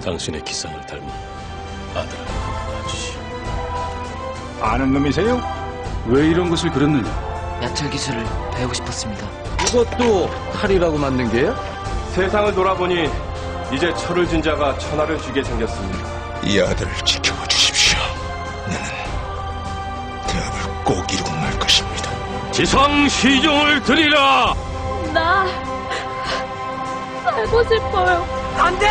당신의 기상을 닮은 아들을 낳아주시오. 아는 놈이세요? 왜 이런 것을 그렸느냐? 야철 기술을 배우고 싶었습니다. 이것도 칼이라고 만든 게요? 세상을 돌아보니 이제 철을 진 자가 천하를 쥐게 생겼습니다. 이 아들을 지켜봐 주십시오. 나는 대합을 꼭 이루고 말 것입니다. 지상 시종을 드리라! 나 살고 싶어요. 안 돼!